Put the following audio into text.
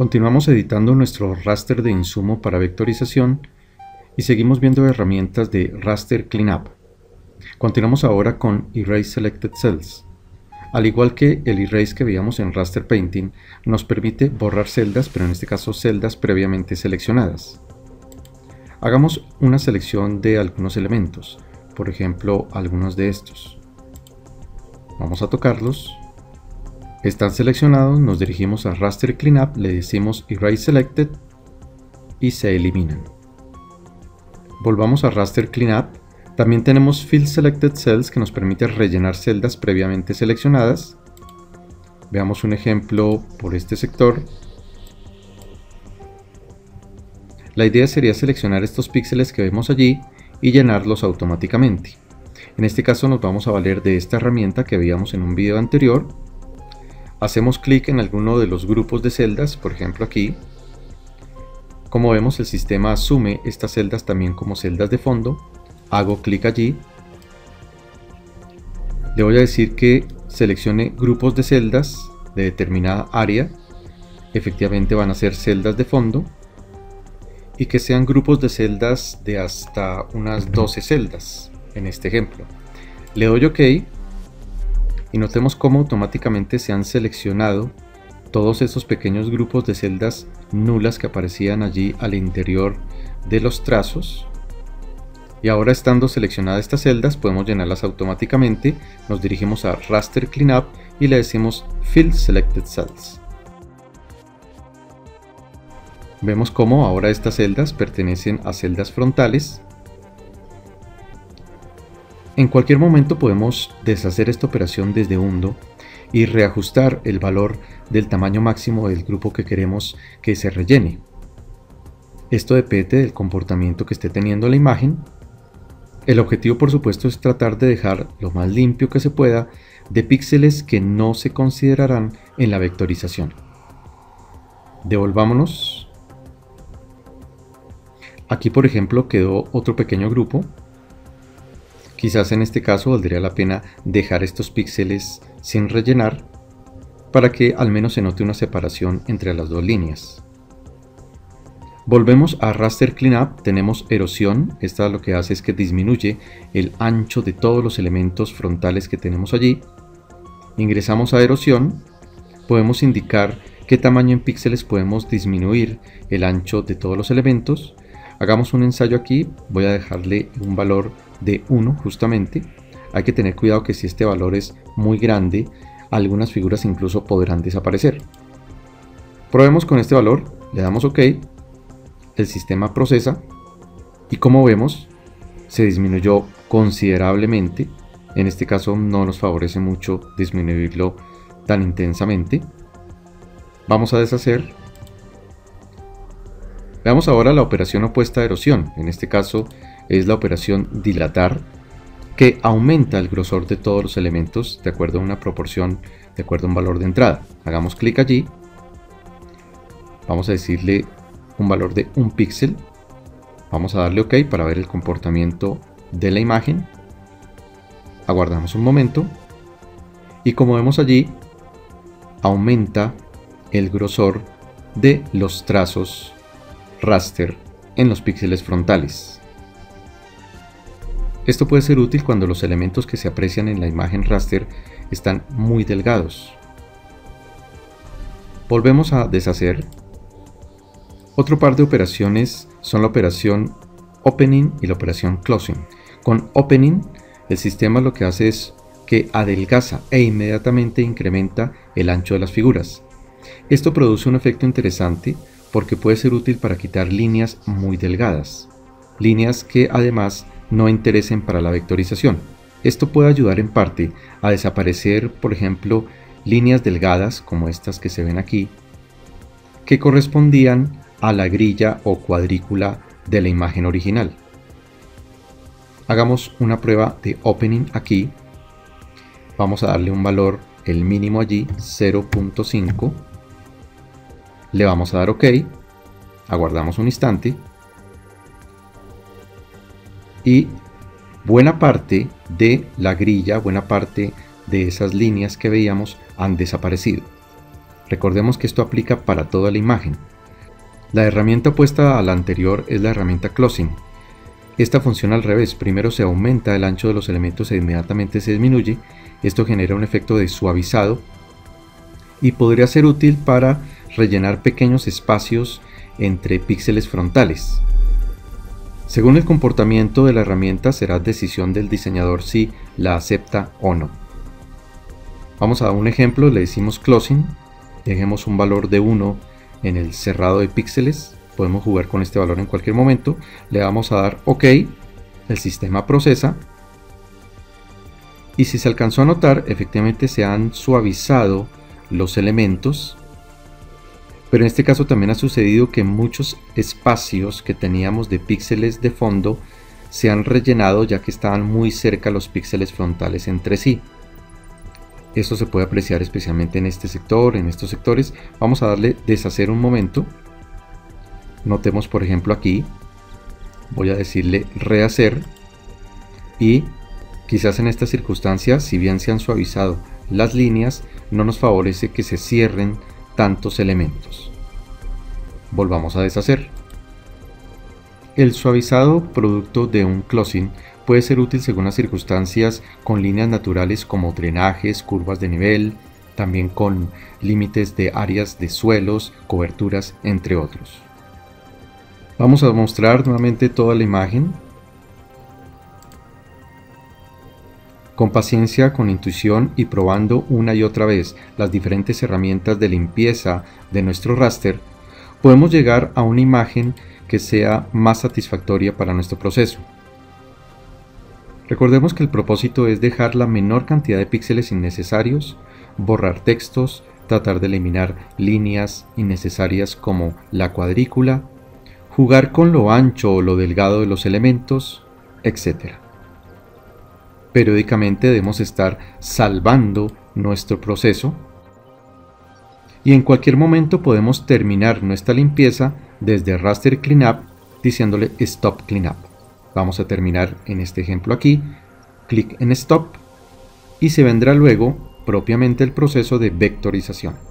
Continuamos editando nuestro raster de insumo para vectorización y seguimos viendo herramientas de Raster Cleanup. Continuamos ahora con Erase Selected Cells. Al igual que el erase que veíamos en Raster Painting, nos permite borrar celdas, pero en este caso celdas previamente seleccionadas. Hagamos una selección de algunos elementos, por ejemplo algunos de estos. Vamos a tocarlos están seleccionados, nos dirigimos a Raster Cleanup, le decimos Erase Selected y se eliminan. Volvamos a Raster Cleanup. También tenemos Fill Selected Cells que nos permite rellenar celdas previamente seleccionadas. Veamos un ejemplo por este sector. La idea sería seleccionar estos píxeles que vemos allí y llenarlos automáticamente. En este caso nos vamos a valer de esta herramienta que veíamos en un video anterior hacemos clic en alguno de los grupos de celdas, por ejemplo aquí. Como vemos el sistema asume estas celdas también como celdas de fondo. Hago clic allí. Le voy a decir que seleccione grupos de celdas de determinada área. Efectivamente van a ser celdas de fondo. Y que sean grupos de celdas de hasta unas 12 celdas, en este ejemplo. Le doy OK y notemos cómo automáticamente se han seleccionado todos esos pequeños grupos de celdas nulas que aparecían allí al interior de los trazos. Y ahora estando seleccionadas estas celdas podemos llenarlas automáticamente. Nos dirigimos a Raster Cleanup y le decimos Fill Selected Cells. Vemos cómo ahora estas celdas pertenecen a celdas frontales en cualquier momento podemos deshacer esta operación desde Undo y reajustar el valor del tamaño máximo del grupo que queremos que se rellene. Esto depende del comportamiento que esté teniendo la imagen. El objetivo por supuesto es tratar de dejar lo más limpio que se pueda de píxeles que no se considerarán en la vectorización. Devolvámonos. Aquí por ejemplo quedó otro pequeño grupo Quizás en este caso valdría la pena dejar estos píxeles sin rellenar para que al menos se note una separación entre las dos líneas. Volvemos a Raster Cleanup, tenemos erosión, esta lo que hace es que disminuye el ancho de todos los elementos frontales que tenemos allí. Ingresamos a erosión, podemos indicar qué tamaño en píxeles podemos disminuir el ancho de todos los elementos. Hagamos un ensayo aquí, voy a dejarle un valor de 1 justamente. Hay que tener cuidado que si este valor es muy grande, algunas figuras incluso podrán desaparecer. Probemos con este valor, le damos OK, el sistema procesa y como vemos se disminuyó considerablemente. En este caso no nos favorece mucho disminuirlo tan intensamente. Vamos a deshacer. Veamos ahora la operación opuesta a erosión. En este caso es la operación dilatar que aumenta el grosor de todos los elementos de acuerdo a una proporción, de acuerdo a un valor de entrada. Hagamos clic allí. Vamos a decirle un valor de un píxel. Vamos a darle OK para ver el comportamiento de la imagen. Aguardamos un momento. Y como vemos allí, aumenta el grosor de los trazos raster en los píxeles frontales. Esto puede ser útil cuando los elementos que se aprecian en la imagen raster están muy delgados. Volvemos a deshacer. Otro par de operaciones son la operación opening y la operación closing. Con opening, el sistema lo que hace es que adelgaza e inmediatamente incrementa el ancho de las figuras. Esto produce un efecto interesante porque puede ser útil para quitar líneas muy delgadas, líneas que además no interesen para la vectorización. Esto puede ayudar en parte a desaparecer, por ejemplo, líneas delgadas como estas que se ven aquí, que correspondían a la grilla o cuadrícula de la imagen original. Hagamos una prueba de opening aquí. Vamos a darle un valor, el mínimo allí, 0.5. Le vamos a dar OK. Aguardamos un instante y buena parte de la grilla, buena parte de esas líneas que veíamos han desaparecido. Recordemos que esto aplica para toda la imagen. La herramienta opuesta a la anterior es la herramienta Closing. Esta funciona al revés, primero se aumenta el ancho de los elementos e inmediatamente se disminuye, esto genera un efecto de suavizado y podría ser útil para rellenar pequeños espacios entre píxeles frontales. Según el comportamiento de la herramienta será decisión del diseñador si la acepta o no. Vamos a un ejemplo, le decimos closing, dejemos un valor de 1 en el cerrado de píxeles, podemos jugar con este valor en cualquier momento, le vamos a dar OK, el sistema procesa. Y si se alcanzó a notar efectivamente se han suavizado los elementos pero en este caso también ha sucedido que muchos espacios que teníamos de píxeles de fondo se han rellenado ya que estaban muy cerca los píxeles frontales entre sí. Esto se puede apreciar especialmente en este sector, en estos sectores. Vamos a darle deshacer un momento. Notemos por ejemplo aquí, voy a decirle rehacer y quizás en esta circunstancia, si bien se han suavizado las líneas, no nos favorece que se cierren tantos elementos. Volvamos a deshacer. El suavizado producto de un closing puede ser útil según las circunstancias con líneas naturales como drenajes, curvas de nivel, también con límites de áreas de suelos, coberturas, entre otros. Vamos a mostrar nuevamente toda la imagen Con paciencia, con intuición y probando una y otra vez las diferentes herramientas de limpieza de nuestro raster, podemos llegar a una imagen que sea más satisfactoria para nuestro proceso. Recordemos que el propósito es dejar la menor cantidad de píxeles innecesarios, borrar textos, tratar de eliminar líneas innecesarias como la cuadrícula, jugar con lo ancho o lo delgado de los elementos, etc. Periódicamente debemos estar salvando nuestro proceso y en cualquier momento podemos terminar nuestra limpieza desde Raster Cleanup diciéndole Stop Cleanup. Vamos a terminar en este ejemplo aquí, clic en Stop y se vendrá luego propiamente el proceso de vectorización.